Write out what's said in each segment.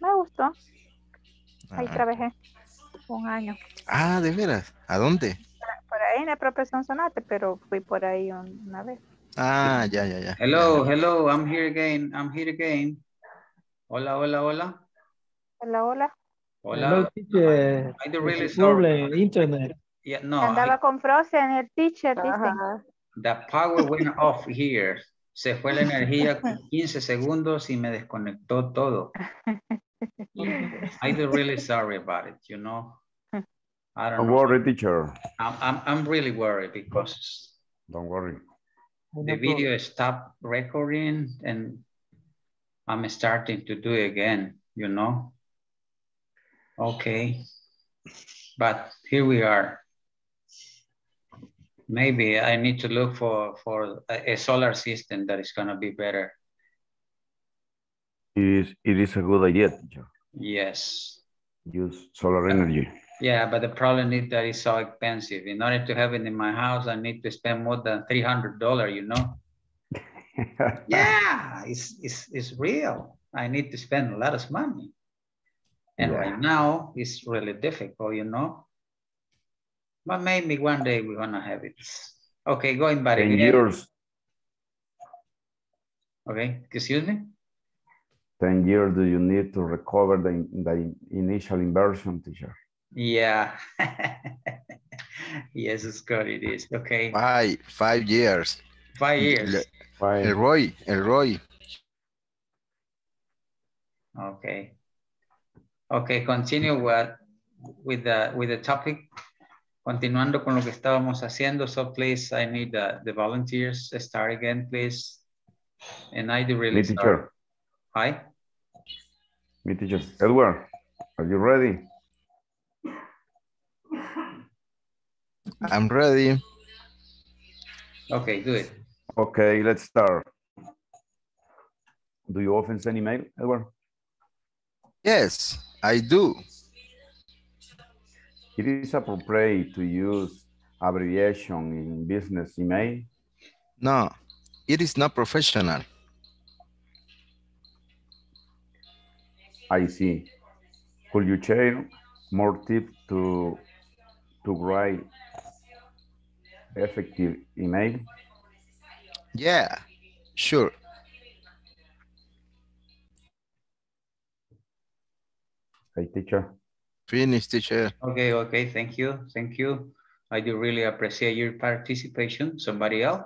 Me gustó. Ahí Ah. trabajé un año. Ah, de veras. ¿A dónde? Por ahí en el propio Sonsonate, pero fui por ahí un- una vez. Ah, ya, ya, ya. Hello, hello, I'm here again, I'm here again. Hola, hola, hola. Hola, hola. Hola. Hello, teacher. I do really problem, internet. Yeah, no, Andaba I- con Frozen, el teacher, dice. Ajá. the power went off here. Se fue la energía con 15 segundos y me desconectó todo. I do really sorry about it, you know. I don't worry, teacher. I'm, I'm, I'm really worried because Don't worry. the video stopped recording and I'm starting to do it again, you know? Okay. But here we are. Maybe I need to look for, for a, solar system that is gonna be better. It is, it is a good idea. Yes. Use solar energy. Yeah, but the problem is that it's so expensive. In order to have it in my house, I need to spend more than three hundred dollar, you know? Yeah, it's, it's, it's real. I need to spend a lot of money. And Yeah. right now, it's really difficult, you know? But maybe one day we're gonna have it. Okay, going back Ten again. years, Okay, excuse me? ten years do you need to recover the, the initial inversion, teacher? Yeah. Yes, it's good, it is. Okay, Five, five years. five years. El Fine. Roy, el Roy. Okay. Okay, continue with, with the, with the topic. Continuando con lo que estábamos haciendo, so please, I need the, the volunteers, uh, start again, please. And I do Me, really sorry. teacher. Hi, Me, teacher. Edward, are you ready? I'm ready. okay, do it. Okay, let's start. Do you often send email, Edward? Yes, I do. It is appropriate to use abbreviation in business email. No, it is not professional. I see. Could you share more tips to, to write effective email? Yeah, sure. Hey, teacher. Finish, teacher. Okay, okay, thank you, thank you. I do really appreciate your participation. Somebody else?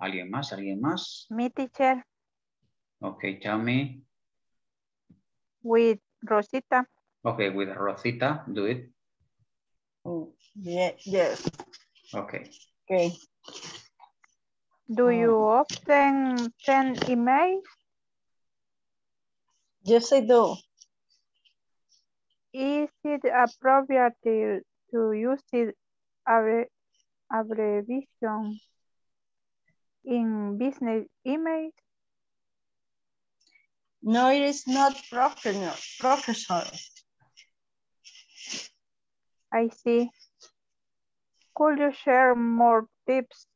¿Alguien más? ¿Alguien más? Mi teacher Okay, tell me. with Rosita. Okay, with Rosita, do it. Mm, Yeah, yes, Okay. okay. Do you often send email? Yes, I do. Is it appropriate to, to use it abbreviation in business email? No, it is not professional, professional. I see. Could you share more tips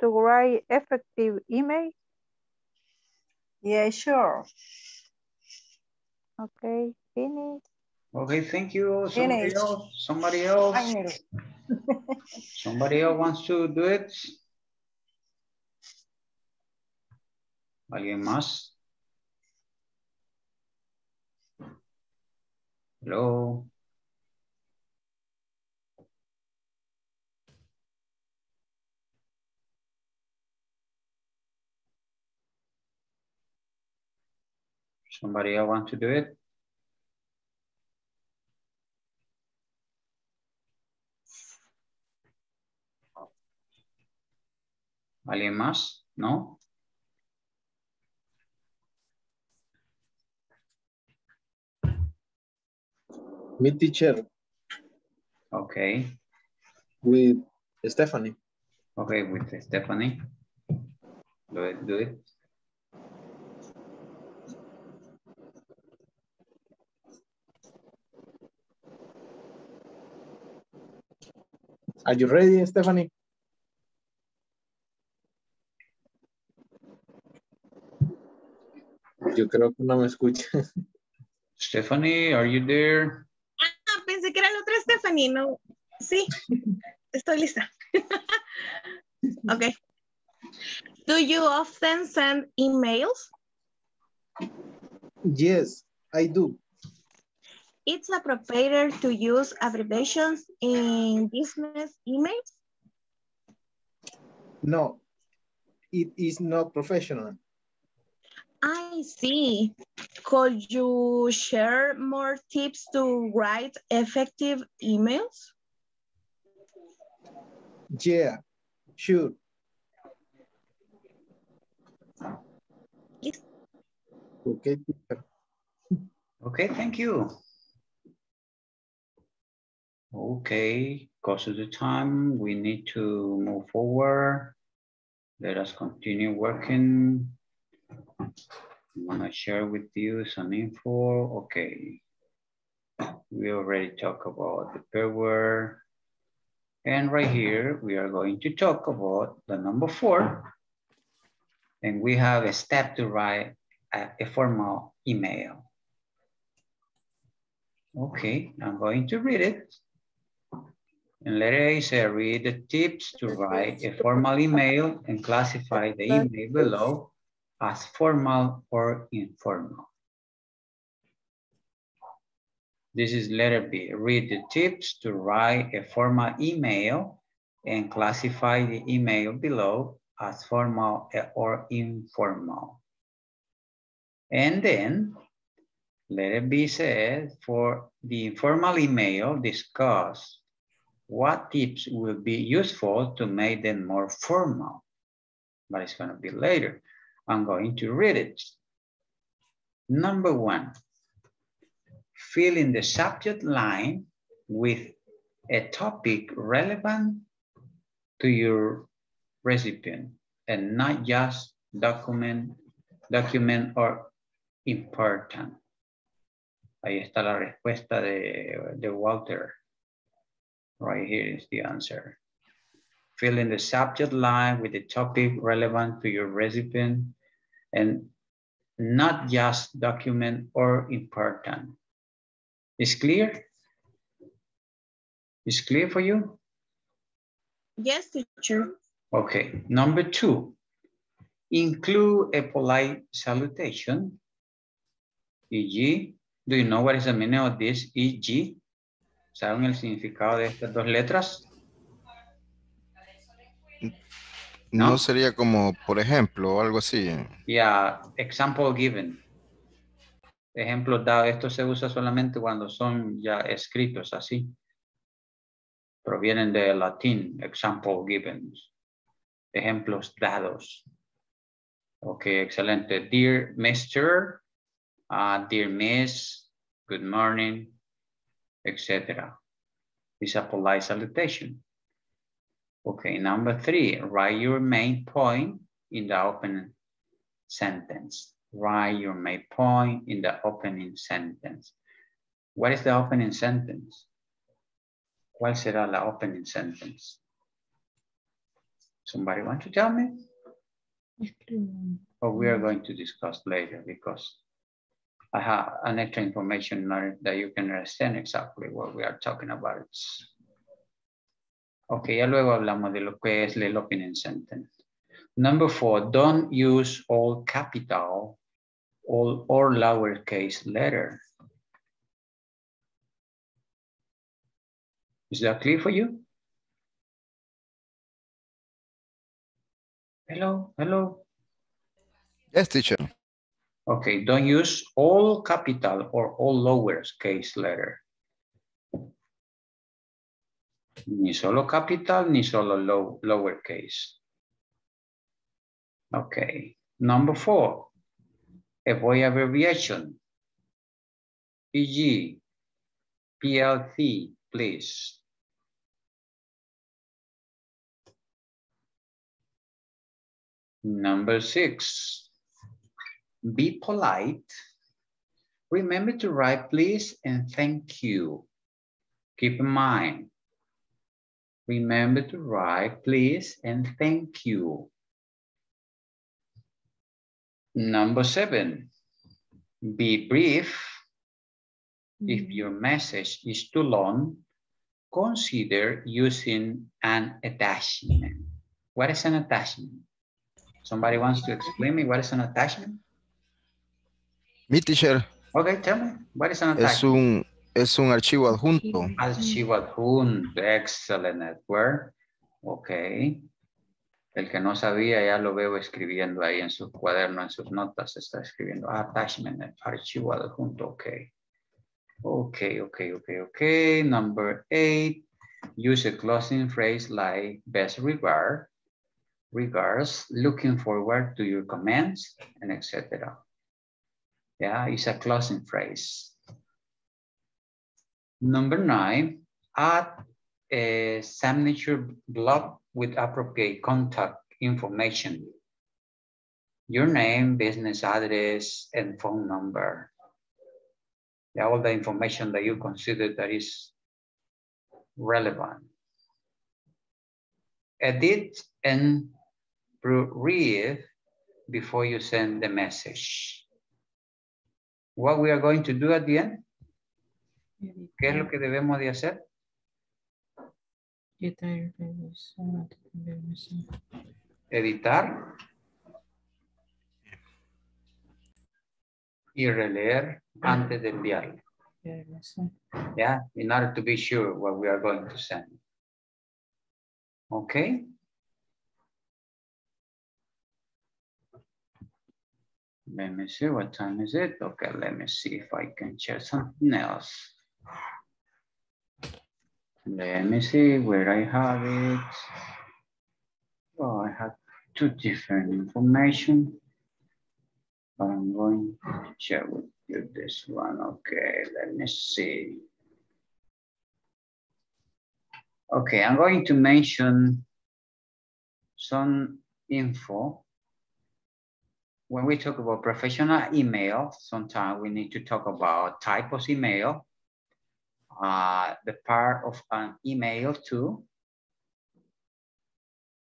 to write effective email? Yeah, sure. Okay, finish. Okay, thank you. Somebody Finish. else, somebody else, I need it. somebody else wants to do it? ¿Alguien más? Hello? Somebody else want to do it? ¿Alguien más? ¿No? Me teacher Okay, with Stephanie. okay, with Stephanie. Do it, do it. Are you ready, Stephanie? Yo creo que no me escucha. Stephanie, are you there? Ah, pensé que era la otra Stephanie, no. Sí, estoy lista. okay. Do you often send emails? Yes, I do. It's appropriate to use abbreviations in business emails? No, it is not professional. I see. Could you share more tips to write effective emails? Yeah, sure. Yes. Okay, teacher. Okay, thank you. Okay, because of the time, we need to move forward. Let us continue working. I'm gonna share with you some info. Okay. We already talked about the pair. And right here, we are going to talk about the number four. And we have a step to write a, a formal email. Okay, I'm going to read it. And letter A read the tips to write a formal email and classify the email below as formal or informal. This is letter B. Read the tips to write a formal email and classify the email below as formal or informal. And then letter B says, for the informal email, discuss what tips will be useful to make them more formal. But it's gonna be later. I'm going to read it. Number one, fill in the subject line with a topic relevant to your recipient and not just document, document or important. Ahí está la respuesta de, de Walter. Right here is the answer. Fill in the subject line with the topic relevant to your recipient and not just document or important. Is clear? Is clear for you? Yes, teacher. Okay, number two, include a polite salutation, e.g., do you know what is the meaning of this e.g.? ¿Saben el significado de estas dos letras? No, ¿No? sería como, por ejemplo, o algo así. Yeah, example given. Ejemplos dados. Esto se usa solamente cuando son ya escritos así. Provienen de latín, example given. Ejemplos dados. Ok, excelente. Dear Mr., uh, dear Miss, good morning, etc. It's a polite salutation. Okay, number three, write your main point in the opening sentence. Write your main point in the opening sentence. What is the opening sentence? ¿Cuál será la opening sentence? Somebody want to tell me? Or we are going to discuss later because I have an extra information that you can understand exactly what we are talking about. Ok, ya luego hablamos de lo que es el opening sentence. Number four, don't use all capital all, or lowercase letter. Is that clear for you? Hello, hello. Yes, teacher. Okay, don't use all capital or all lowercase letter. Ni solo capital, ni solo low, lowercase. Okay, number four, avoid abbreviation. E.g., PLC, please. Number six, be polite. Remember to write please and thank you. Keep in mind, remember to write please and thank you. Number seven, Be brief. If mm-hmm. your message is too long, consider using an attachment. What is an attachment? Somebody wants to explain me what is an attachment? Mi teacher Okay, tell me, what is an es un, es un archivo adjunto. Archivo adjunto, excellent network. Ok. El que no sabía ya lo veo escribiendo ahí en su cuaderno, en sus notas, está escribiendo attachment, archivo adjunto, ok. Ok, ok, ok, ok. Number eight, use a closing phrase like best regard, regards, looking forward to your comments, and etc. Yeah, it's a closing phrase. Number nine, add a signature block with appropriate contact information. Your name, business address, and phone number. Yeah, all the information that you consider that is relevant. Edit and proofread before you send the message. What we are going to do at the end? ¿Qué es lo que debemos de hacer? Editar y releer antes de enviarlo. Yeah, in order to be sure what we are going to send. Okay. Let me see, what time is it? Okay, let me see if I can share something else. Let me see where I have it. Oh, I have two different information. But I'm going to share with you this one. Okay, let me see. Okay, I'm going to mention some info. When we talk about professional email, sometimes we need to talk about type of email, uh, the part of an email too,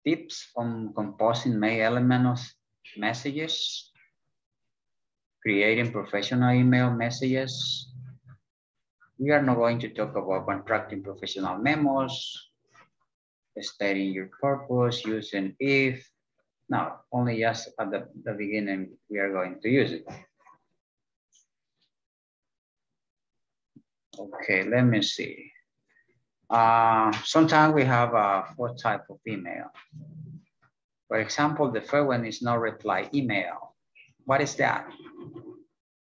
tips on composing main elements of messages, creating professional email messages. We are not going to talk about contracting professional memos, stating your purpose, using if. No, only just at the, the beginning, we are going to use it. Okay, let me see. Uh, sometimes we have uh, four type of email. For example, the first one is no reply email. What is that?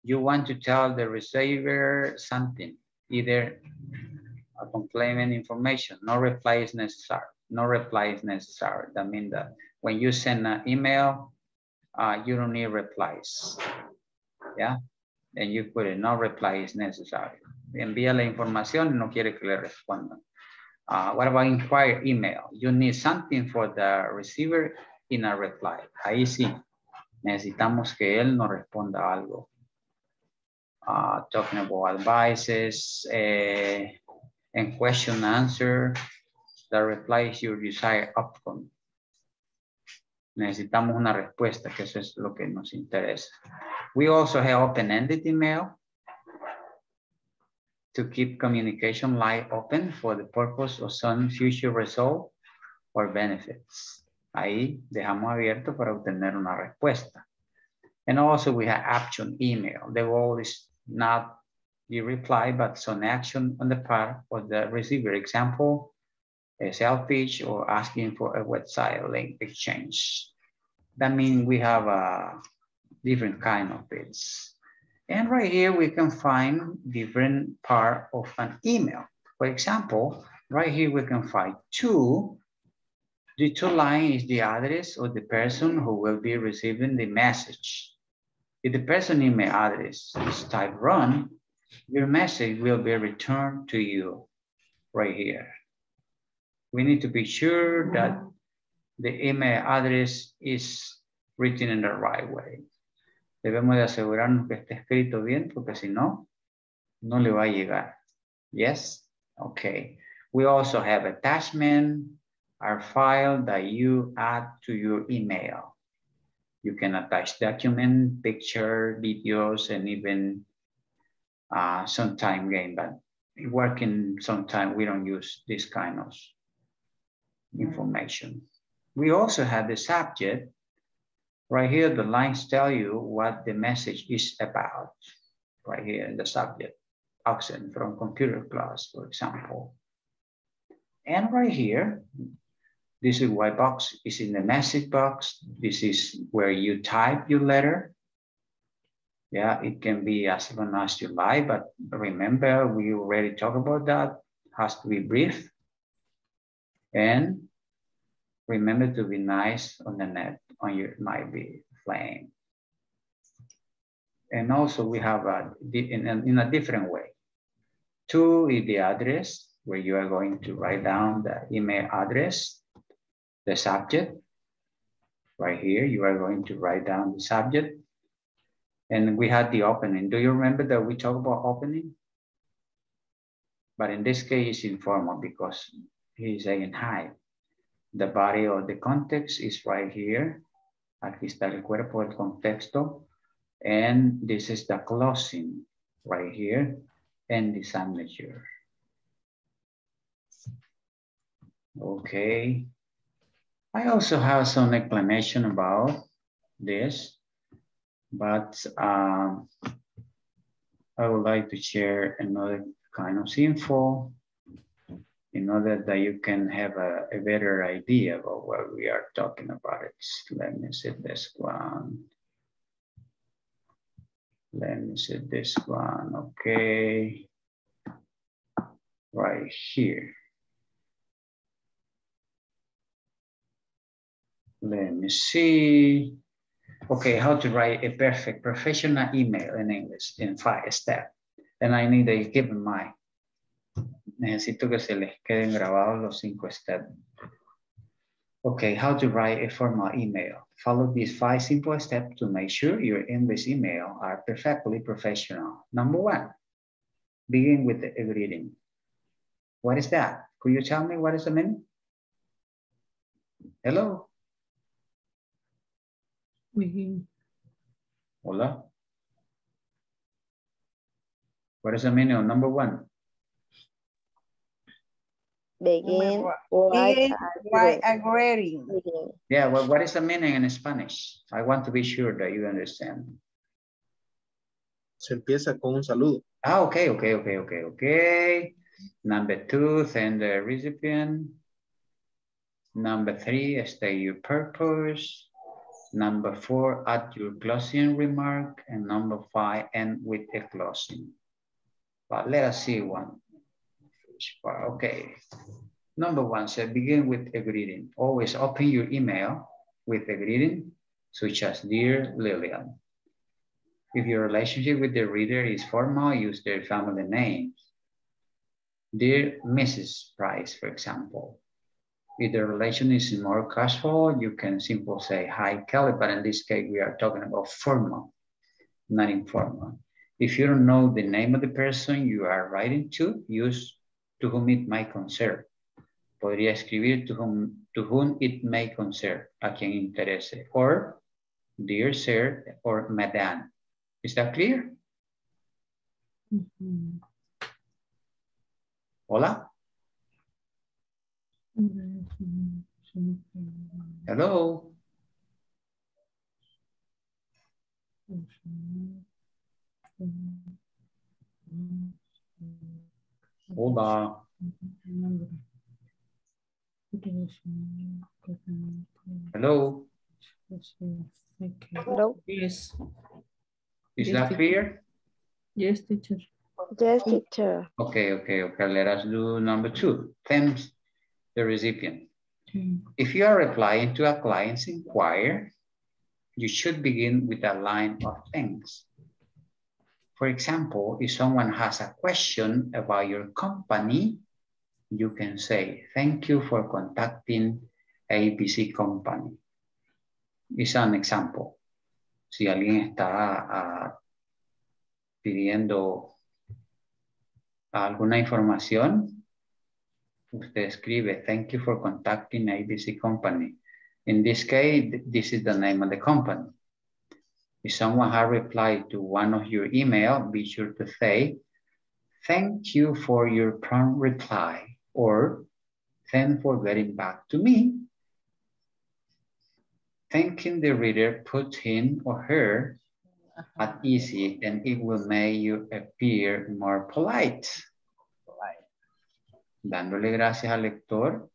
You want to tell the receiver something, either a complaint information, no reply is necessary. No reply is necessary. That means that when you send an email, uh, you don't need replies. Yeah, and you put it, no reply is necessary. Envía la información no quiere que le respondan. Uh, what about inquire email? You need something for the receiver in a reply. Ahí sí, necesitamos que él nos responda algo. Uh, talking about advices uh, and question answer, the reply is your desired outcome. Necesitamos una respuesta, que eso es lo que nos interesa. We also have open-ended email to keep communication line open for the purpose of some future result or benefits. Ahí dejamos abierto para obtener una respuesta. And also we have action email. The goal is not the reply, but some action on the part of the receiver. Example, a pitch or asking for a website link exchange. That means we have a different kind of bids. And right here, we can find different part of an email. For example, right here, we can find two. The two line is the address of the person who will be receiving the message. If the person email address is type run, your message will be returned to you right here. We need to be sure that the email address is written in the right way. Debemos de asegurarnos que esté escrito bien porque si no, no le va a llegar. Yes? Okay. We also have attachment, our file that you add to your email. You can attach document, picture, videos, and even uh, some time game, but working sometime we don't use this kind of information. We also have the subject. Right here, the lines tell you what the message is about. Right here in the subject, accent from computer class, for example. And right here, this is white box is in the message box. This is where you type your letter. Yeah, it can be as long as you like, but remember, we already talked about that. Has to be brief. And remember to be nice on the net, on your might be flame. And also we have a, in, a, in a different way. Two is the address, where you are going to write down the email address, the subject. Right here, you are going to write down the subject. And we had the opening. Do you remember that we talked about opening? But in this case, it's informal because he's saying hi. The body or the context is right here. Aquí está el cuerpo del contexto. And this is the closing right here and the signature. Okay. I also have some explanation about this, but um, I would like to share another kind of info in order that you can have a, a better idea about what we are talking about. It's, let me see this one. Let me see this one, okay. Right here. Let me see. Okay, how to write a perfect professional email in English in five steps. And I need a given in mind. Necesito que se les queden grabados los cinco steps. Okay, how to write a formal email. Follow these five simple steps to make sure your English email are perfectly professional. Number one, begin with a greeting. What is that? Could you tell me what is the meaning? Hello? Hola. What is the meaning of number one? Begin Begin right by agreeing. Yeah, well, what is the meaning in Spanish? I want to be sure that you understand. Se empieza con un saludo. Ah, okay, okay, okay, okay, okay. Number two, send the recipient. Number three, state your purpose. Number four, add your closing remark. And number five, end with a closing. But let us see one. Okay. Number one, so begin with a greeting. Always open your email with a greeting, such as Dear Lillian. If your relationship with the reader is formal, use their family names. Dear Mrs. Price, for example. If the relation is more casual, you can simply say, hi, Kelly, but in this case, we are talking about formal, not informal. If you don't know the name of the person you are writing to, use to whom it may concern. Podría escribir to whom, to whom it may concern, a quien interese, or dear sir, or madam. Is that clear? Mm-hmm. Hola? Mm-hmm. Hello? Hola? Hello? Hello? Yes. Is Yes, that teacher. clear? Yes, teacher. Yes, teacher. Okay, okay, okay. Let us do number two. Thanks the recipient. Mm. If you are replying to a client's inquiry, you should begin with a line of thanks. For example, if someone has a question about your company, you can say, thank you for contacting ABC Company. It's an example. Si alguien está ah, pidiendo alguna información, usted escribe, thank you for contacting ABC Company. In this case, this is the name of the company. If someone has replied to one of your email, be sure to say, thank you for your prompt reply, or thank for getting back to me. Thanking the reader puts him or her at easy and it will make you appear more polite. Dándole gracias al lector,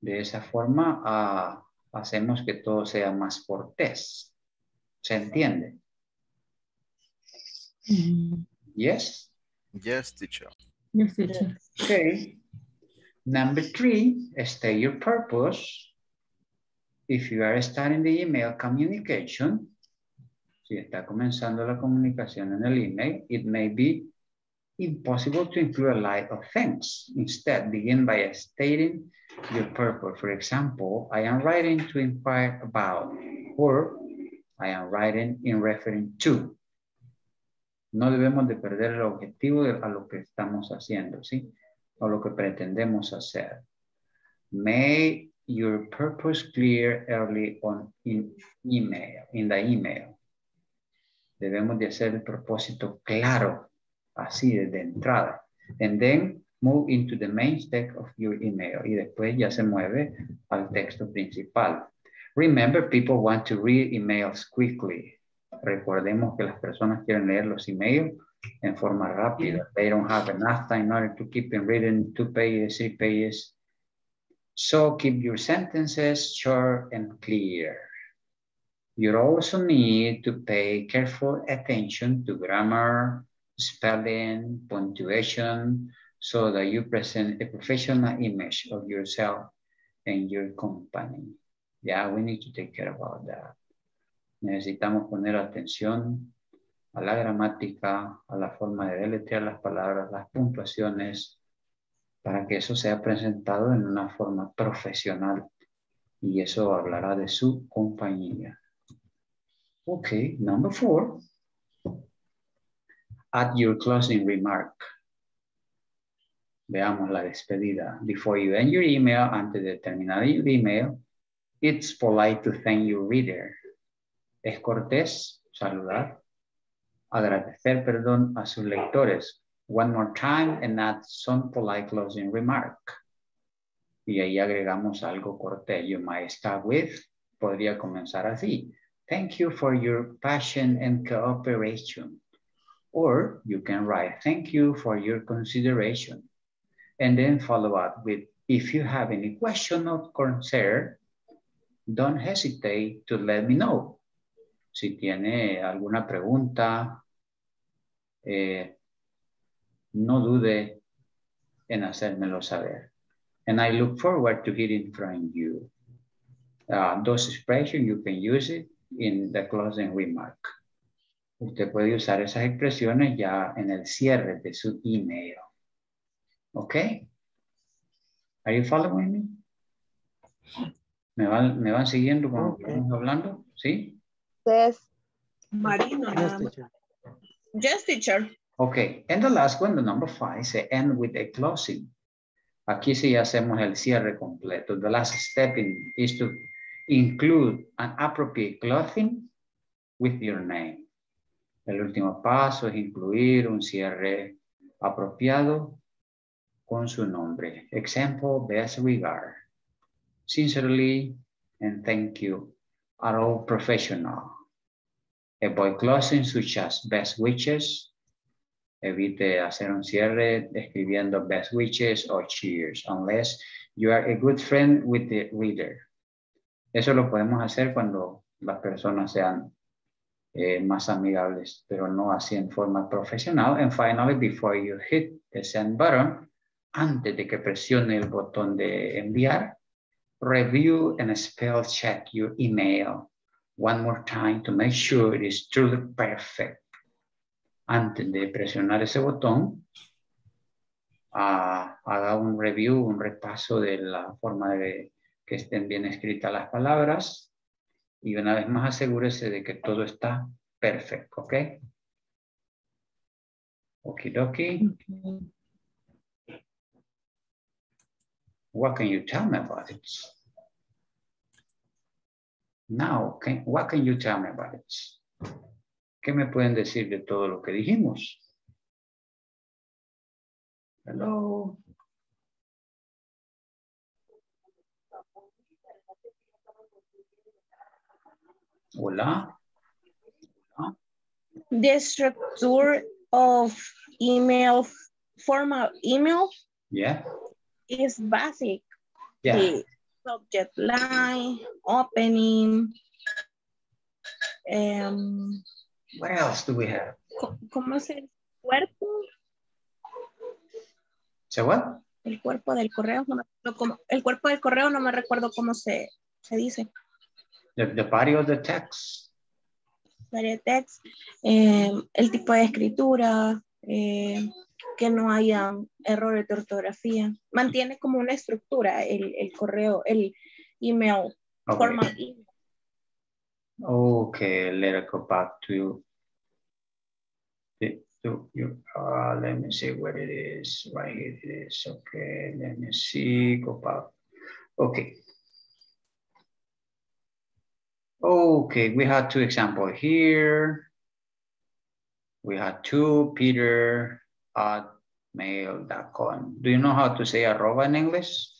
de esa forma ah, hacemos que todo sea más cortés. ¿Se entiende? Mm, Yes? Yes, teacher. Yes, teacher. Okay. Number three, state your purpose. If you are starting the email communication, si está comenzando la comunicación en el email, it may be impossible to include a lot of things. Instead, begin by stating your purpose. For example, I am writing to inquire about, or I am writing in referring to. No debemos de perder el objetivo a lo que estamos haciendo, ¿sí? O lo que pretendemos hacer. Make your purpose clear early on in email, in the email. Debemos de hacer el propósito claro, así desde entrada. And then move into the main text of your email. Y después ya se mueve al texto principal. Remember, people want to read emails quickly. Recordemos que las personas quieren leer los emails en forma rápida. They don't have enough time in order to keep them reading two pages, three pages. So keep your sentences short and clear. You also need to pay careful attention to grammar, spelling, punctuation, so that you present a professional image of yourself and your company. Yeah, we need to take care about that. Necesitamos poner atención a la gramática, a la forma de deletrear las palabras, las puntuaciones, para que eso sea presentado en una forma profesional. Y eso hablará de su compañía. Okay, number four. Add your closing remark. Veamos la despedida. Before you end your email, antes de terminar your email, it's polite to thank your reader. Es cortés saludar, agradecer, perdón, a sus lectores. One more time and add some polite closing remark. Y ahí agregamos algo cortés. You might start with, podría comenzar así. Thank you for your passion and cooperation. Or you can write, thank you for your consideration. And then follow up with, if you have any question or concern, don't hesitate to let me know. Si tiene alguna pregunta, eh, no dude en hacérmelo saber. And I look forward to hearing from you. Those expressions, you can use it in the closing remark. Usted puede usar esas expresiones ya en el cierre de su email. Okay? Are you following me? ¿Me van, me van siguiendo que estamos hablando? ¿Sí? Yes. Marino. Yes, teacher. Okay, and the last one, the number five, say end with a closing. Aquí sí hacemos el cierre completo. The last step in, is to include an appropriate clothing with your name. El último paso es incluir un cierre apropiado con su nombre. Example, best regard. Sincerely and thank you are all professional. Avoid closing such as best wishes. Evite hacer un cierre escribiendo best wishes or cheers unless you are a good friend with the reader. Eso lo podemos hacer cuando las personas sean eh, más amigables, pero no así en forma profesional. And finally, before you hit the send button, antes de que presione el botón de enviar, review and spell check your email one more time to make sure it is truly perfect. Antes de presionar ese botón, haga un review, un repaso de la forma de que estén bien escritas las palabras y una vez más asegúrese de que todo está perfecto, ¿ok? Okidoki. What can you tell me about it? Now, can, what can you tell me about it? ¿Qué me pueden decir de todo lo que dijimos? Hello. Hola. The structure of email, formal email Yeah. Is basic. Yeah. The subject line, opening, um, What else do we have? ¿cómo se el cuerpo? So what? El cuerpo del correo, no me cómo- el cuerpo del correo no me recuerdo cómo se, se dice. The, the body of the text. De text, eh, el tipo de escritura, eh, que no haya errores de ortografía. Mantiene como una estructura el, el correo, el email, Okay. formal email. Okay, let it go back to the- to you. Uh, let me see where it is. Right here it is. Okay, let me see. Go back. Okay. Okay, we had two examples here. We had two Peter at mail.com. Do you know how to say arroba in English?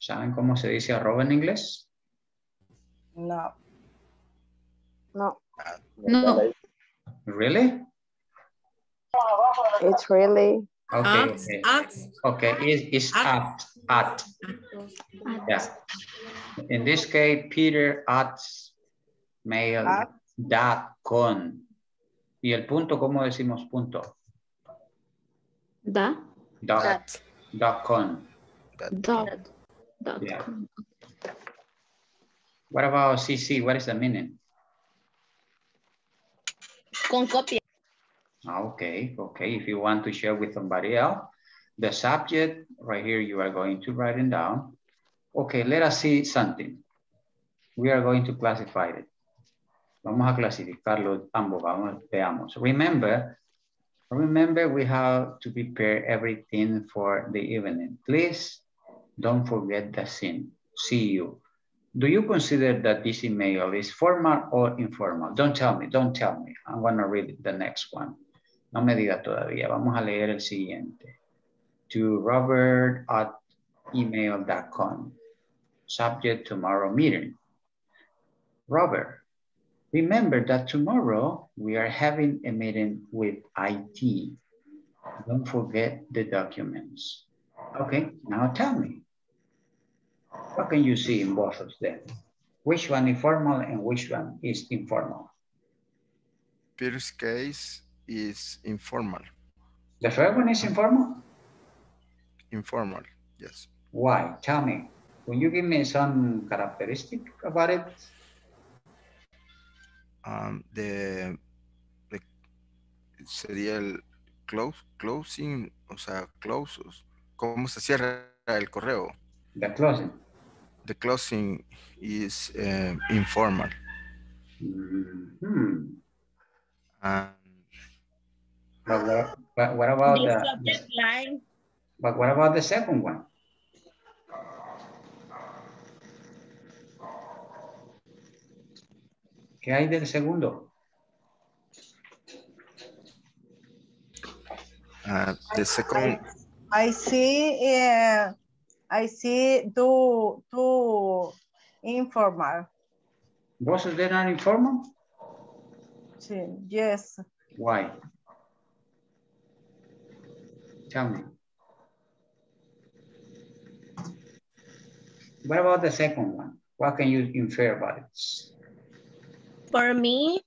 ¿Saben cómo se dice arroba en inglés? No. No, No. Really? it's really, Okay, At, okay. at, Okay, it's, it's at, at, yeah. In this case, Peter at mail At. dot com. Y el punto, ¿cómo decimos punto? Da. Dot, dot com. Dot. Dot. Yeah. com. What about CC? What is the meaning? Con copia. Ah, Okay, okay. If you want to share with somebody else, the subject right here, you are going to write it down. Okay, let us see something. We are going to classify it. Vamos a clasificarlo ambos, vamos, veamos. Remember, remember we have to prepare everything for the evening. Please don't forget the scene. See you. Do you consider that this email is formal or informal? Don't tell me, don't tell me. I'm gonna read the next one. No me diga todavía. Vamos a leer el siguiente. To Robert at email.com. Subject tomorrow meeting. Robert, remember that tomorrow we are having a meeting with IT. Don't forget the documents. Okay, now tell me. What can you see in both of them? Which one is formal and which one is informal? Peter's case is informal. The first one is informal? Informal, yes. Why? Tell me. Will you give me some characteristic about it? Um, the, the- sería el close, closing, o sea, closes. ¿Cómo se cierra el correo? The closing. The closing is eh, informal. Hmm. And But what, but what about The the, line, but what about the second one? ¿Qué hay del segundo? uh, the second, I see, uh, I see two, two informal. Both of them are informal? Sí, Yes, Why? Tell me. What about the second one? What can you infer about it? For me,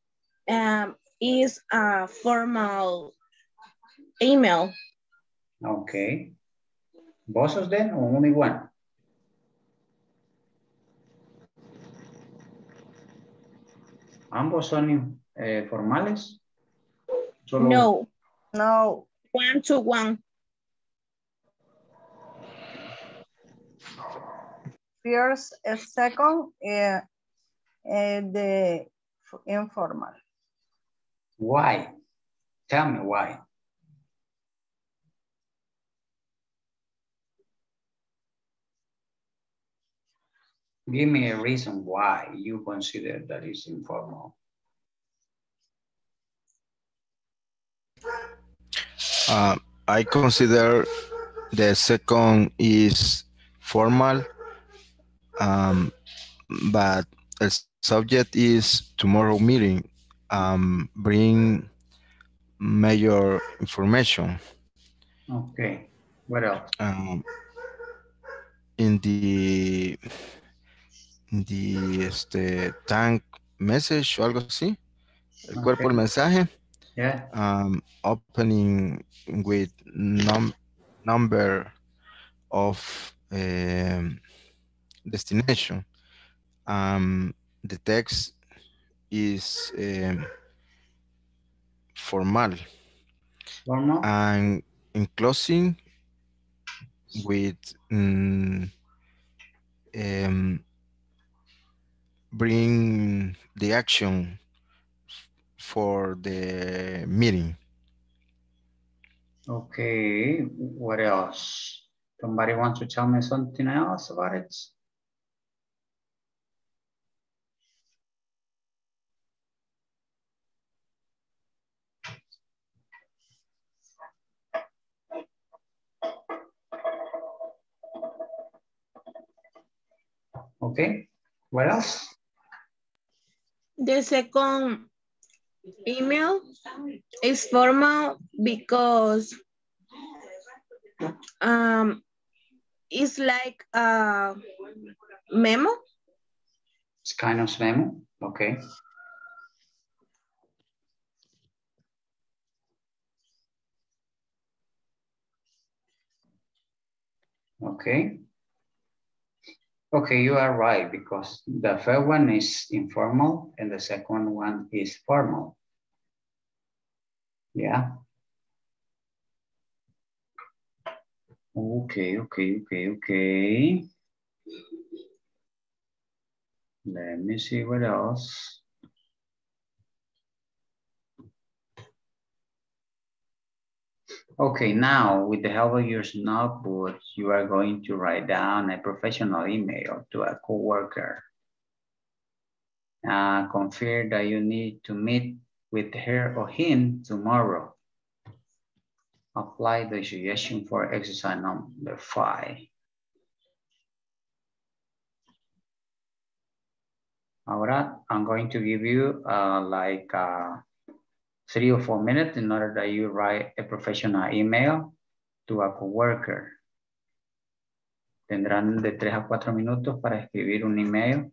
um, is a formal email. Okay. Both of them or only one? ¿Ambos son eh, formales? Solo No, no, one to one. first, and second, uh, uh, the informal. Why? Tell me why. Give me a reason why you consider that is informal. Uh, I consider the second is formal, um, but the subject is tomorrow meeting. Um, bring major information. Okay, what else? Um, in the in the este tank message o algo así, el cuerpo del Okay. mensaje. Yeah, um, opening with num number of um, destination. Um, the text is um, formal formal? and in closing with mm, um, bring the action for the meeting. Okay, what else? Somebody wants to tell me something else about it? Okay, what else? The second email is formal because um, it's like a memo. It's kind of memo, okay. Okay. Okay, you are right, because the first one is informal and the second one is formal. Yeah. Okay, okay, okay, okay. Let me see what else. Okay, now with the help of your notebook, you are going to write down a professional email to a coworker. Uh, confirm that you need to meet with her or him tomorrow. Apply the suggestion for exercise number five. Ahora, I'm going to give you uh, like uh, three or four minutes in order that you write a professional email to a coworker. Tendrán de tres a cuatro minutos para escribir un email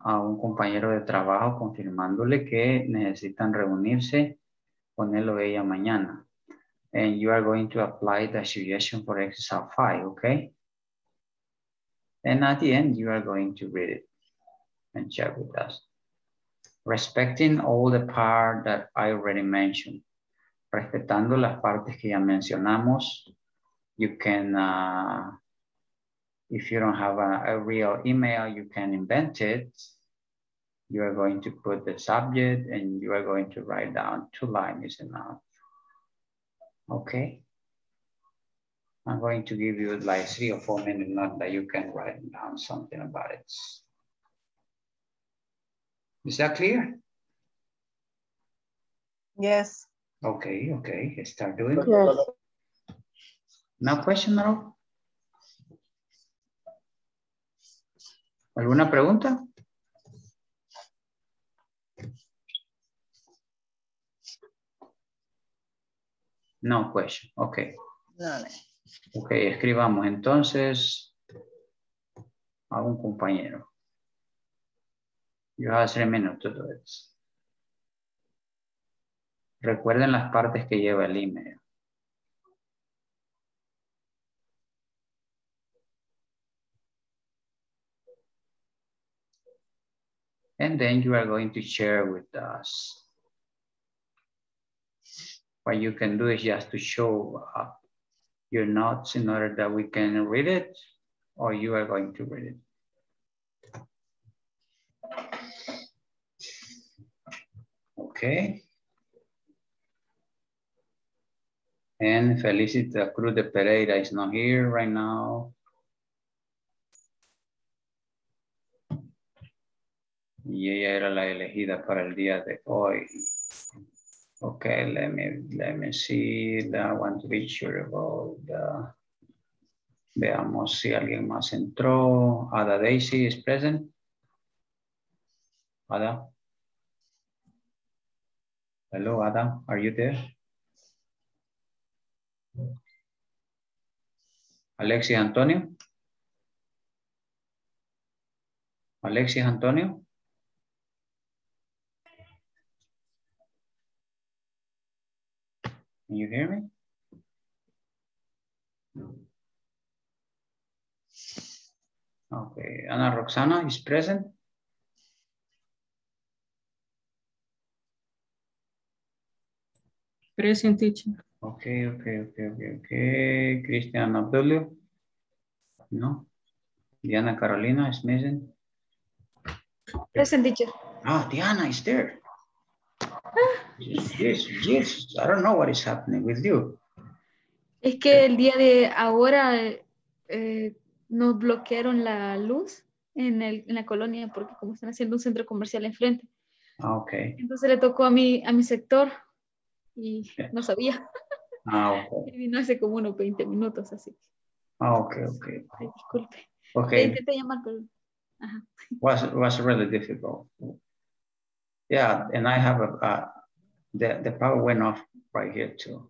a un compañero de trabajo confirmándole que necesitan reunirse con él o ella mañana. And you are going to apply the suggestion for exercise five, okay? And at the end, you are going to read it and share with us. Respecting all the part that I already mentioned. Respetando las partes que ya mencionamos. You can, uh, if you don't have a, a real email, you can invent it. You are going to put the subject and you are going to write down two lines is enough. Okay. I'm going to give you like three or four minutes, not that you can write down something about it. Is that clear? Yes. Okay, okay, start doing it. Yes. No question at all? ¿Alguna pregunta? No question, okay. No, no. Ok, escribamos entonces a un compañero. You have three minutes to do it. Recuerden las partes que lleva el email. And then you are going to share with us. What you can do is just to show up your notes in order that we can read it or you are going to read it. Okay. And Felicita Cruz de Pereira is not here right now. Y ella era la elegida para el día de hoy. Okay, let me, let me see. I want to be sure about the... Veamos si alguien más entró. Ada Daisy is present. Ada. Hello, Ada. Are you there? Alexis Antonio. Alexis Antonio. Can you hear me? Okay, Ana Roxana is present. Present teacher. Okay, okay, okay, okay, okay. Cristian Abdulio? No. Diana Carolina is missing. Present teacher. Ah, Diana is there. Yes, yes, yes. I don't know what is happening with you. Es que el día de ahora eh, nos bloquearon la luz en, el, en la colonia porque como están haciendo un centro comercial enfrente. Ah, ok. Entonces le tocó a mi, a mi sector y no sabía. Ah, ok. Y vino hace como unos 20 minutos, así. Ah, ok, ok. Ay, disculpe. Ok. Le intenté llamar, pero... Ajá. was was really difficult. Yeah, and I have a uh, the the power went off right here too,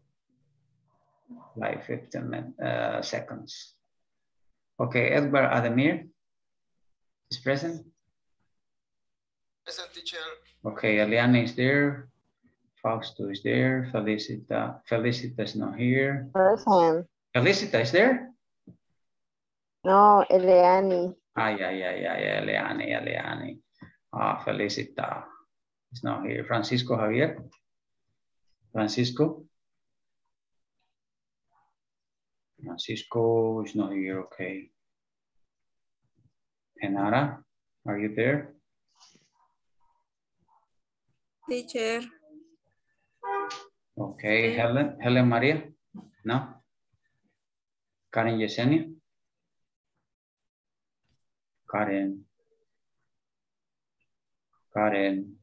like 15 min, uh, seconds. Okay, Edward Ademir is present. Present teacher. Okay, Eliana is there. Fausto is there. Felicita Felicita is not here. Present. Felicita is there. No, Eliani. Ay, ay, ay, ay, Eliani, Eliani. Ah, Felicita is not here. Francisco Javier. Francisco. Francisco is not here, okay. Enara, are you there? Teacher. Okay, Helen, Helen Maria? No? Karen Yesenia? Karen. Karen.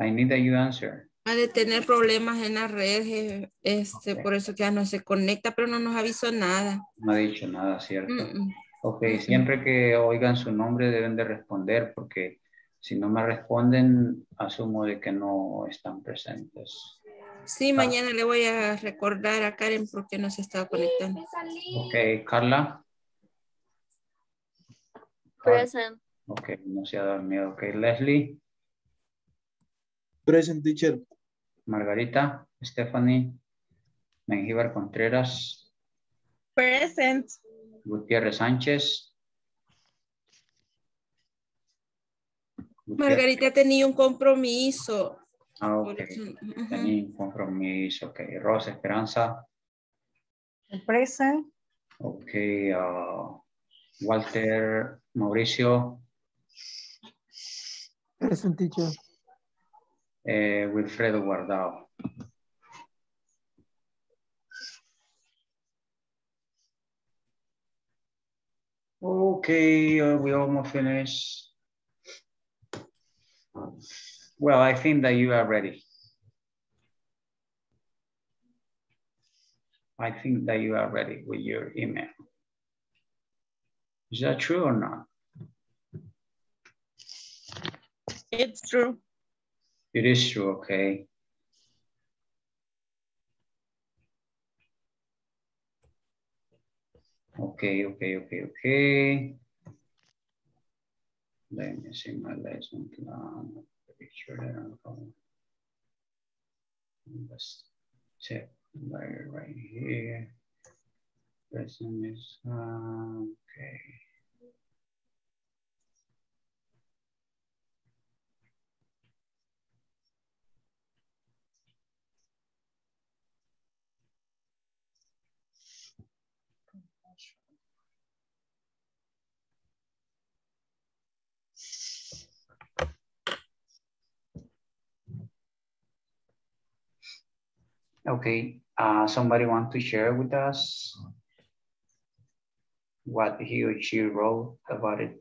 I need that you answer. Ha de tener problemas en la red, este, por eso que ya no se conecta, pero no nos avisó nada. No ha dicho nada, ¿cierto? Mm, mm. Ok, siempre que oigan su nombre deben de responder porque si no me responden, asumo de que no están presentes. Sí, mañana le voy a recordar a Karen porque no se estaba conectando. Ok, Carla. Present. Ok, no se ha dormido. Ok, Leslie, Present teacher. Margarita, Stephanie, Mengíbar Contreras, Present. Gutiérrez Sánchez. Margarita tenía un compromiso. Ah, ok. Tenía un compromiso. Ok, Rosa Esperanza. Present. Ok, ah, Walter Mauricio, Present teacher. eh, Wilfredo Guardado. Okay, uh, we almost finished. Well, I think that you are ready. I think that you are ready with your email. Is that true or not? It's true. It is true, okay. Okay, okay, okay, okay. Let me see my lesson plan. Picture there. I'm going. Let's check right, right here. Lesson is, uh, okay. Okay, uh, somebody want to share with us what he or she wrote about it.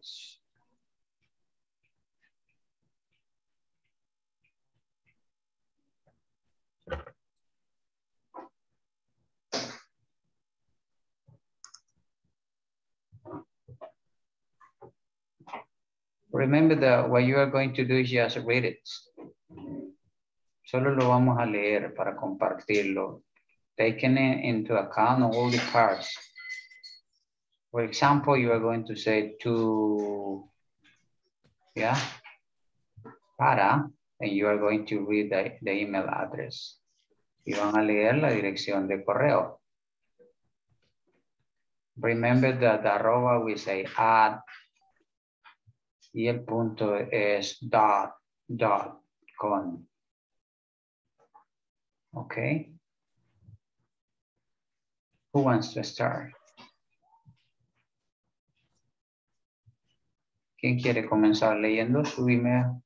Remember that what you are going to do is just read it. Solo lo vamos a leer para compartirlo. Taking into account all the cards. For example, you are going to say to, yeah, para, and you are going to read the, the email address. Y van a leer la dirección de correo. Remember that the arroba we say add y el punto es dot, dot, con. Okay. Who wants to start? ¿Quién quiere comenzar leyendo su email?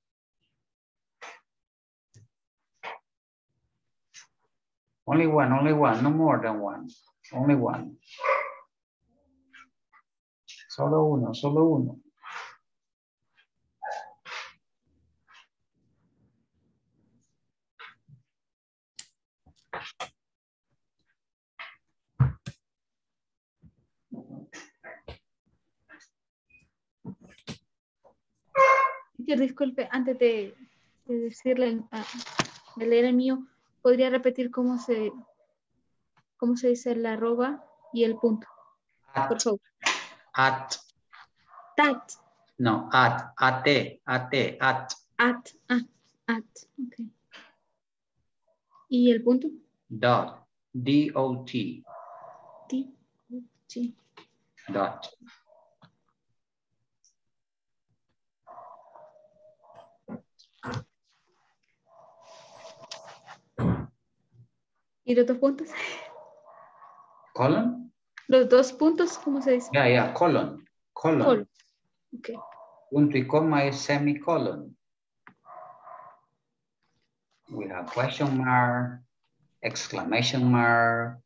Only one, only one, no more than one. Only one. Solo uno, solo uno. Teacher, disculpe, antes de, de decirle, ah, de leer el mío, ¿podría repetir cómo se, cómo se dice la arroba y el punto? Por favor. At, That, no, at, at, at, at, at, at, at, ok. ¿Y el punto? dot, D-O-T, T, sí. dot. ¿Y los dos puntos? Colon? Los dos puntos, ¿cómo se dice? Yeah, yeah, colon, colon. Colon. Ok. Punto y coma es semicolon. We have question mark, exclamation mark.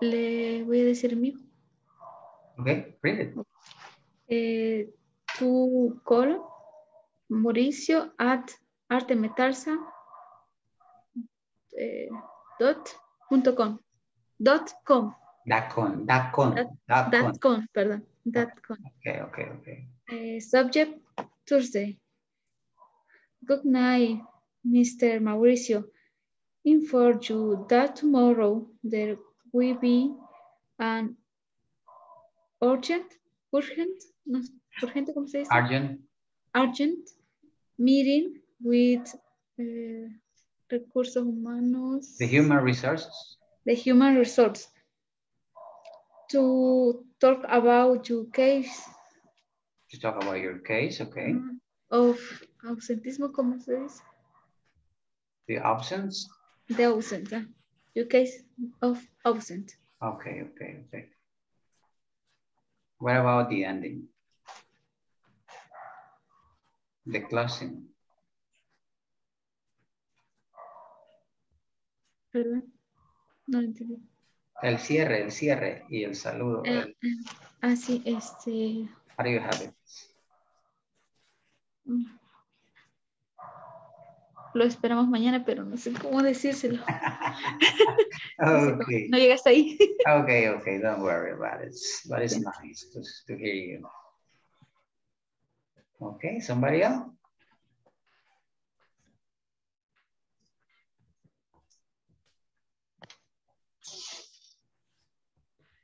Le voy a decir mío. Okay, read it. Eh, tu colon, Mauricio at artemetarsa eh, dot punto com. Dot com. Dot con, dot con, Dot-. Dot com, perdón. Dot com. Okay, okay, okay. Eh, subject Thursday. Good night, Mr. Mauricio. Inform you that tomorrow there will be an urgent, urgent, no, urgente, ¿cómo se dice? Argent, Urgent meeting with eh, recursos humanos, the human resources. the human resource, to talk about your case To talk about your case, okay. of ausentismo, ¿cómo se dice? The absence, De ausent, ah. your case of absent. okay, okay, okay. What about the ending? The closing. Perdón, no entendí. El cierre, el cierre y el saludo. Eh, el- ah, sí, este. how do you have it? mm. Lo esperamos mañana, pero no sé cómo decírselo. Okay, No llegaste ahí. okay, okay, don't worry about it. But it's nice to, to hear you. Okay, somebody else?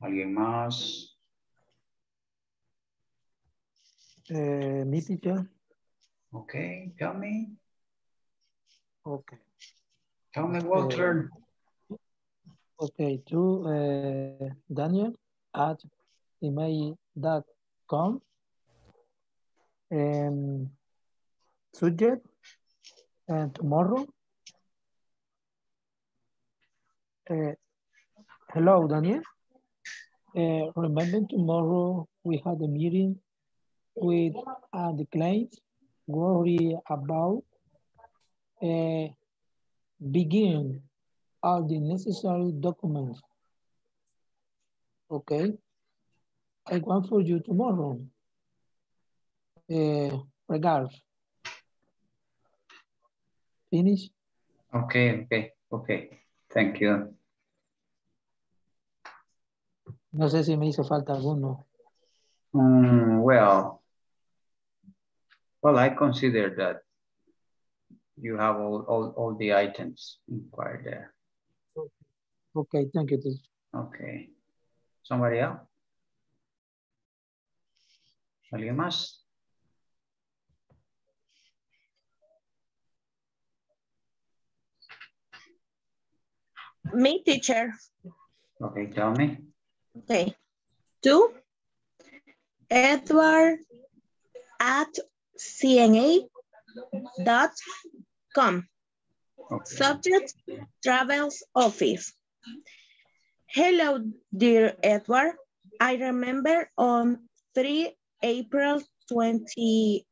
¿Alguien más? Uh, me teacher. Okay, tell me. Okay. Tell me, Walter. Okay, to uh, Daniel at email.com. Um, subject uh, tomorrow. Uh, hello, Daniel. Uh, remember tomorrow we had a meeting with uh, the clients worry about uh, begin all the necessary documents. Okay. I want for you tomorrow. Uh, regards. Finish? Okay, okay, okay. Thank you. No sé si me hizo falta alguno. Mm, well, well, I consider that you have all, all, all the items inquired there. Okay, thank you. teacher. Okay. Somebody else? ¿Alguien más? Me, teacher. Okay, tell me. Okay. Two, Edward at cna dot com. Okay. Subject, travels office. Hello, dear Edward. I remember on 3 April 20,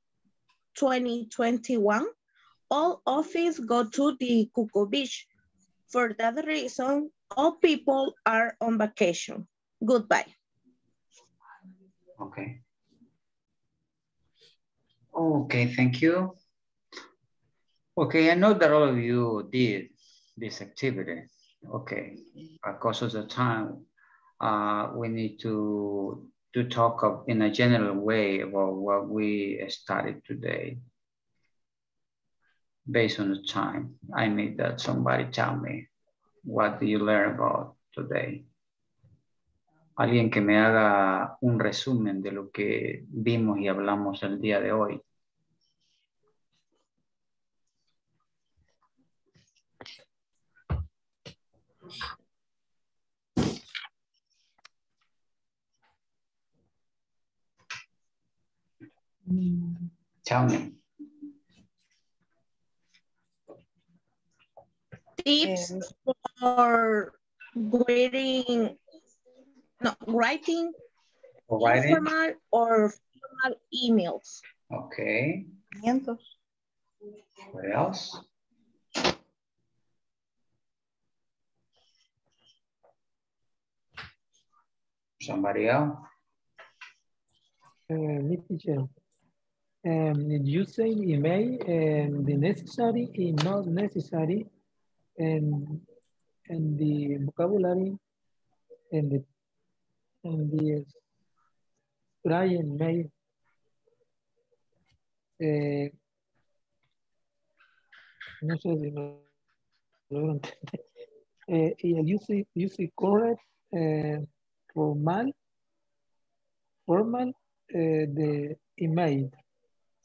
2021, all office go to the Cuckoo Beach. For that reason, all people are on vacation. Goodbye. Okay. Okay, thank you. Okay, I know that all of you did this activity. Okay, because of the time, uh, we need to to talk of, in a general way about what we studied today. Based on the time, I need that somebody tell me what do you learn about today. Alguien que me haga un resumen de lo que vimos y hablamos el día de hoy. Tell me. Tips for reading, no, writing For writing? informal or formal emails. Okay. What else? Somebody else? Uh, me, teacher. Um, using email and the necessary and not necessary and and the vocabulary and the and the Brian May eh, no sé si me logro entender. Eh, y el use, use correct eh, formal formal eh, de email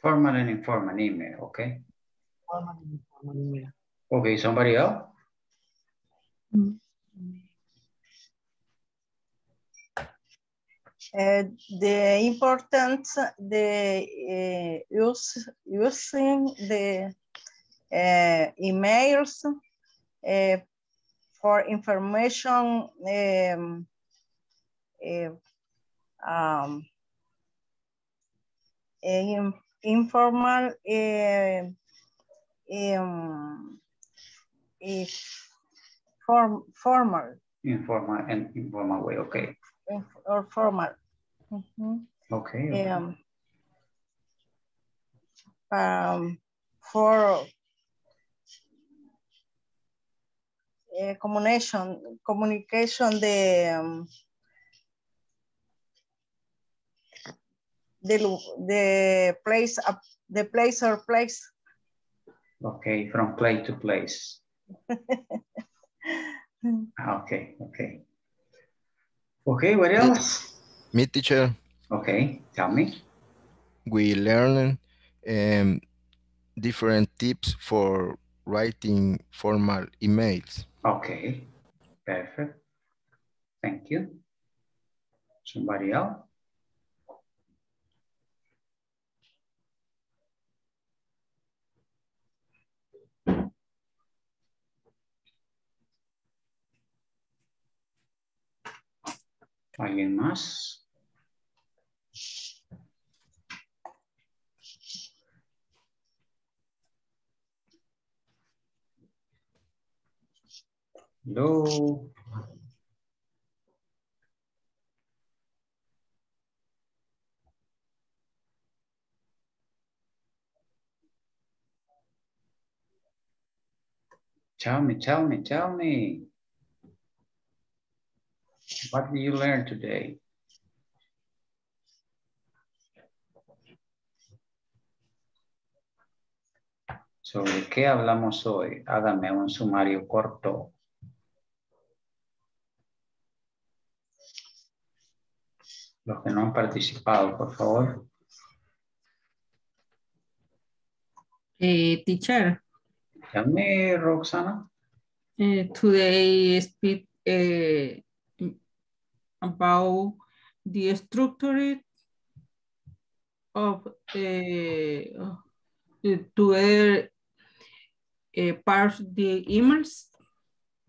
Formal and informal email, okay? formal and informal email Okay, somebody else? Uh, the important the uh, use using the uh, emails uh, for information um, uh, um, in- informal uh, um, form formal Informal and informal way, okay. inf- or formal. Mhm. Okay. okay. um, um, for uh, communication, communication, the um, the the place up, the place or place. Okay, from place to place. Okay, okay. Okay, what else? Me teacher, Okay, tell me. we learn um, different tips for writing formal emails. Okay, perfect. Thank you. Somebody else? ¿Alguien más? No. Tell me, tell me, tell me. What did you learn today? ¿Sobre qué hablamos hoy? Hágame un sumario corto. Los que no han participado, por favor. Eh, teacher, Tell me, Roxana. eh, today speak eh, about the structure of eh, to uh, parse the emails,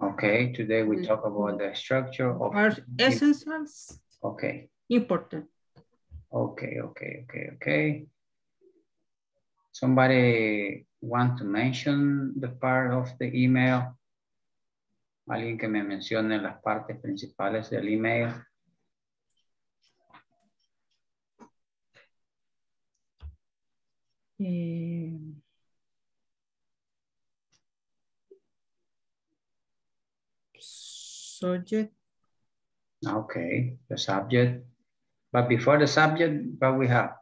Okay, today we talk about the structure of... parse essentials, Okay, important. okay, okay, okay, okay. Somebody want to mention the part of the email? Alguien que me mencione las partes principales del email. Eh, subject, Okay, the subject. But before the subject, what we have?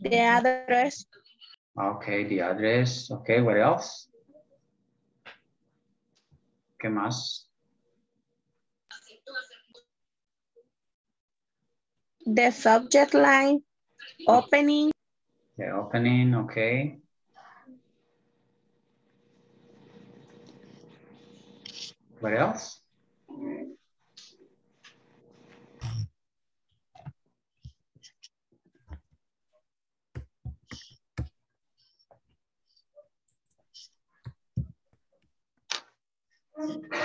The address, Okay, the address. Okay, what else? ¿Qué más? the subject line, opening, The opening, okay. What else?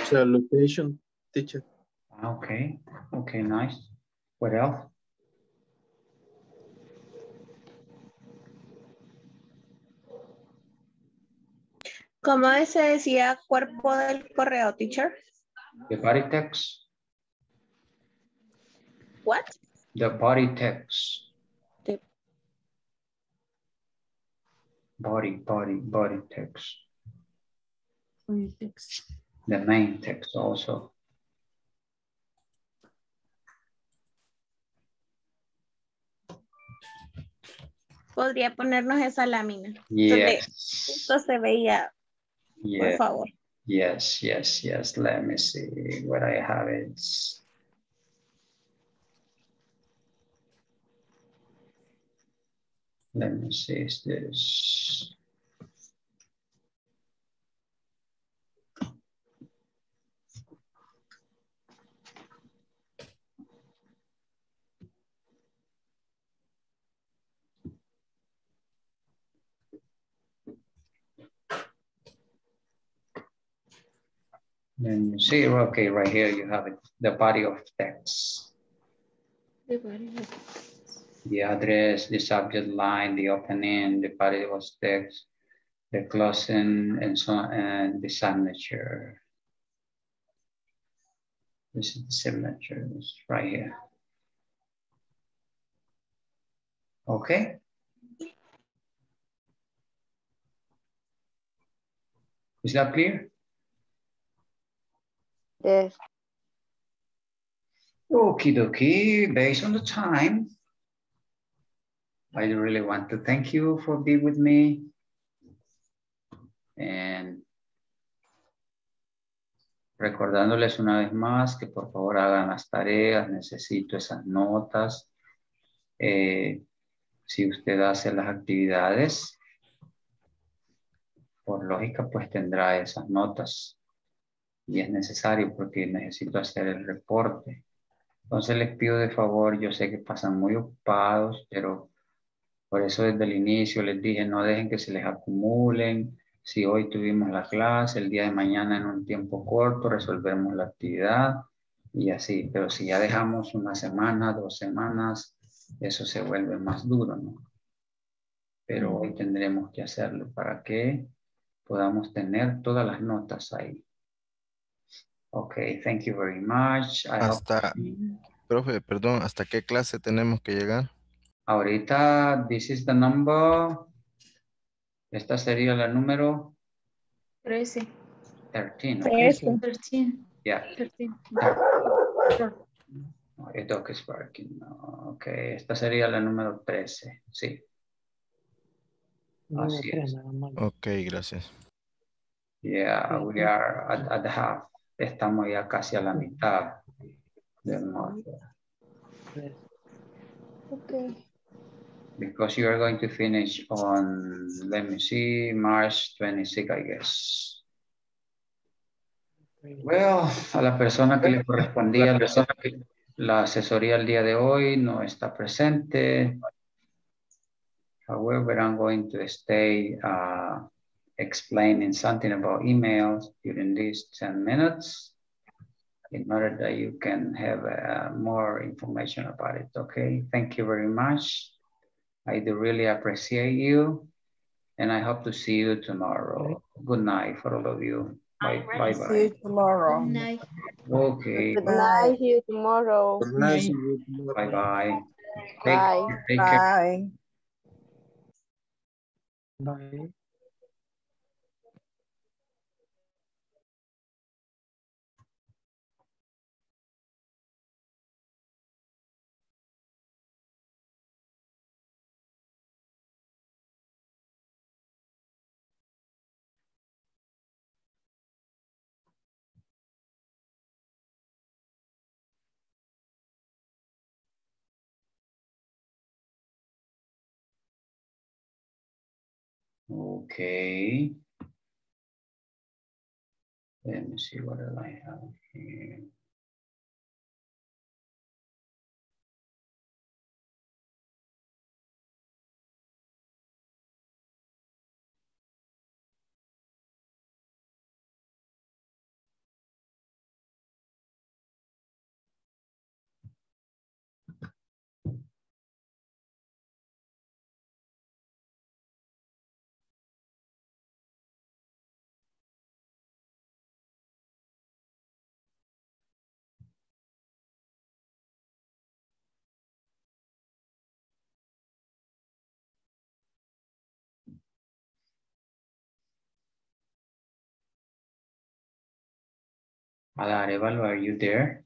So location, teacher. Ah, okay, okay, nice. What else? ¿cómo se decía cuerpo del correo, teacher? The body text, What? the body text. The- Body, body, body text. politics. The main text also. Podría ponernos esa lámina. Yes. Esto se veía, por Yeah. favor. Yes, yes, yes. Let me see what I have. It's let me see. Is this? Let you see. Okay, right here you have it. The body of text. The body of the address, the subject line, the opening, the body of text, the closing, and so on, and the signature. This is the signature, it's right here. Okay. Is that clear? Yes. Okie dokie, based on the time, I really want to thank you for being with me. And recordándoles una vez más que por favor hagan las tareas, necesito esas notas. Eh, si usted hace las actividades, por lógica, pues tendrá esas notas. Y es necesario porque necesito hacer el reporte. Entonces les pido de favor, yo sé que pasan muy ocupados, pero por eso desde el inicio les dije, no dejen que se les acumulen. Si hoy tuvimos la clase, el día de mañana en un tiempo corto resolvemos la actividad y así. Pero si ya dejamos una semana, dos semanas, eso se vuelve más duro, ¿no? Pero hoy tendremos que hacerlo. ¿Para qué? podamos tener todas las notas ahí. Okay, thank you very much. I hope- Hasta, profe, perdón, ¿hasta qué clase tenemos que llegar? Ahorita, this is the number. Esta sería la número 13. 13. Trece. 13. Yeah. 13. No, el dog is barking. No, Ok, esta sería la número 13. Sí. Así es. Ok, gracias. Yeah, we are at, at the half. Estamos ya casi a la mitad del month. Okay. Because you are going to finish on, let me see, March 26, I guess. Well, a la persona que le correspondía la, la asesoría el día de hoy no está presente. However, I'm going to stay uh, explaining something about emails during these 10 minutes in order that you can have uh, more information about it, okay? Thank you very much. I do really appreciate you and I hope to see you tomorrow. Good night for all of you. Bye, bye, See you tomorrow. Good Night. Okay, Good night, see you tomorrow. Good night. see tomorrow. bye, bye. Take, Bye. take. Bye. Bye. Okay. Let me see what I have here. Alarevalo, are you there?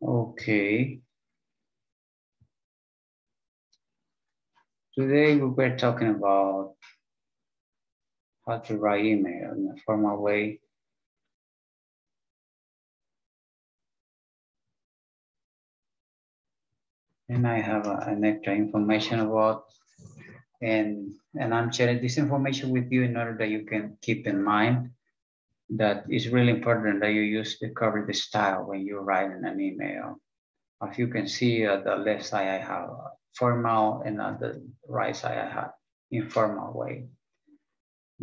Okay. Today we were talking about how to write email in a formal way. And I have uh, an extra information about, and, and I'm sharing this information with you in order that you can keep in mind that it's really important that you use the cover the style when you're writing an email. As you can see at the left side, I have formal and at the right side, I have informal way.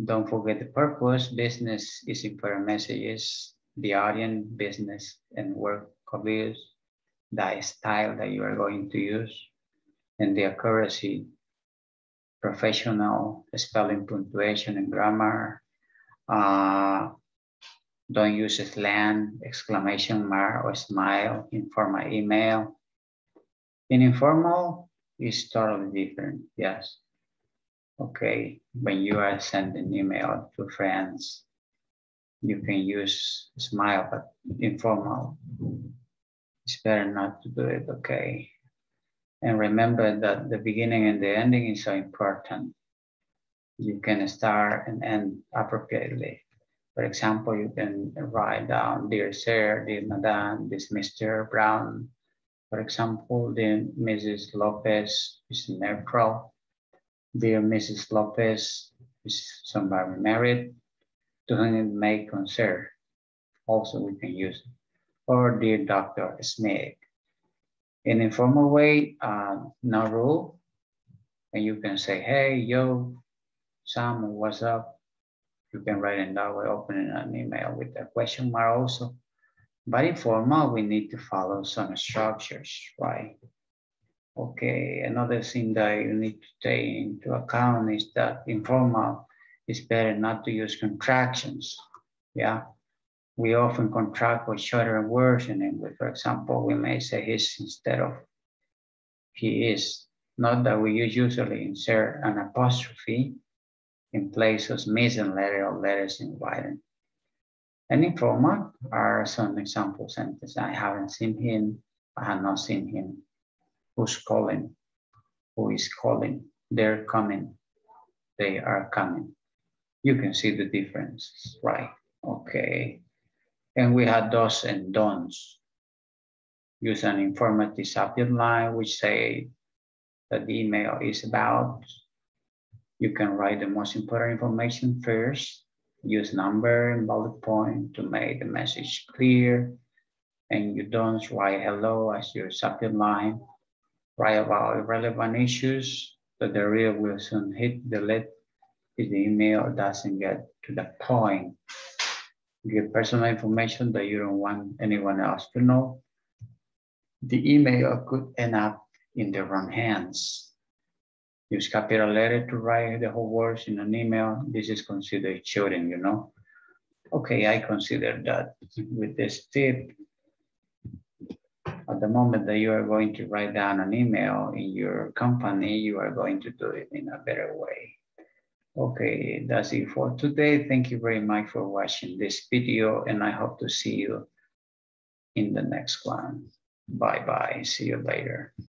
Don't forget the purpose, business is important messages, the audience, business and work colleagues, the style that you are going to use, and the accuracy, professional spelling, punctuation, and grammar. Uh, don't use slang, exclamation mark, or smile in formal email. In informal is totally different, yes. Okay, when you are sending email to friends, you can use smile, but informal. It's better not to do it, okay? And remember that the beginning and the ending is so important. You can start and end appropriately. For example, you can write down, dear sir, dear madam, this Mr. Brown. For example, dear Mrs. Lopez is neutral. Dear Mrs. Lopez is somebody married to whom it may concern. Also, we can use it. Or dear Dr. Smith. In informal way, uh, no rule. And you can say, hey, yo, Sam, what's up? You can write in that way, opening an email with a question mark also. But informal, we need to follow some structures, right? Okay, another thing that you need to take into account is that informal is better not to use contractions. Yeah, we often contract with shorter words in English. For example, we may say his instead of he is. Not that we usually insert an apostrophe in place of missing letter or letters in writing. And in format are some example sentences. I haven't seen him. I have not seen him. Who's calling? Who is calling? They're coming. They are coming. You can see the differences, right? Okay. And we had does and don'ts. Use an informative subject line which say that the email is about. You can write the most important information first. Use number and bullet point to make the message clear. And you don't write hello as your subject line. Write about irrelevant issues that the reader will soon hit The delete if the email doesn't get to the point. Give personal information that you don't want anyone else to know. The email could end up in the wrong hands. Use capital letter to write the whole words in an email. This is considered cheating, you know. Okay, I consider that with this tip, at the moment that you are going to write down an email in your company, you are going to do it in a better way. Okay, that's it for today. Thank you very much for watching this video and I hope to see you in the next one. Bye-bye, see you later.